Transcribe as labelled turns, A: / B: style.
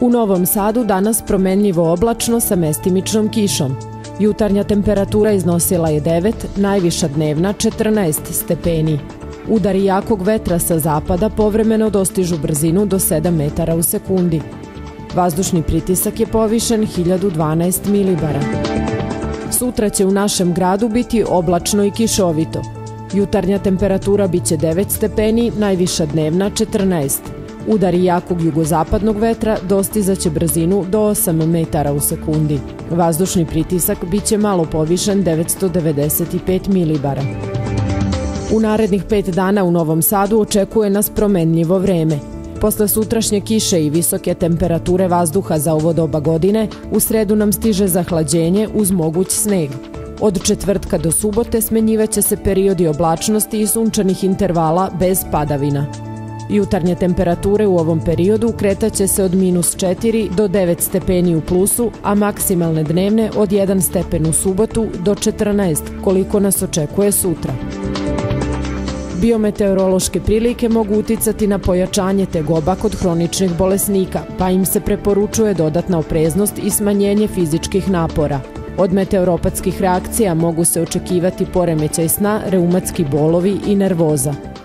A: U Novom Sadu danas promenljivo oblačno sa mestimičnom kišom. Jutarnja temperatura iznosila je 9, najviša dnevna 14 stepeni. Udari jakog vetra sa zapada povremeno dostižu brzinu do 7 metara u sekundi. Vazdušni pritisak je povišen 1012 milibara. Sutra će u našem gradu biti oblačno i kišovito. Jutarnja temperatura biće 9 stepeni, najviša dnevna 14. Udari jakog jugozapadnog vetra dostizaće brzinu do 8 metara u sekundi. Vazdušni pritisak biće malo povišen 995 milibara. U narednih pet dana u Novom Sadu očekuje nas promenljivo vreme. Posle sutrašnje kiše i visoke temperature vazduha za ovo doba godine, u sredu nam stiže zahlađenje uz moguć sneg. Od četvrtka do subote smenjivaće se periodi oblačnosti i sunčanih intervala bez padavina. Jutarnje temperature u ovom periodu kretaće se od minus 4 do 9 stepeni u plusu, a maksimalne dnevne od 1 stepen u subotu do 14, koliko nas očekuje sutra. Biometeorološke prilike mogu uticati na pojačanje tegoba kod hroničnih bolesnika, pa im se preporučuje dodatna opreznost i smanjenje fizičkih napora. Od meteoropatskih reakcija mogu se očekivati poremećaj sna, reumatski bolovi i nervoza.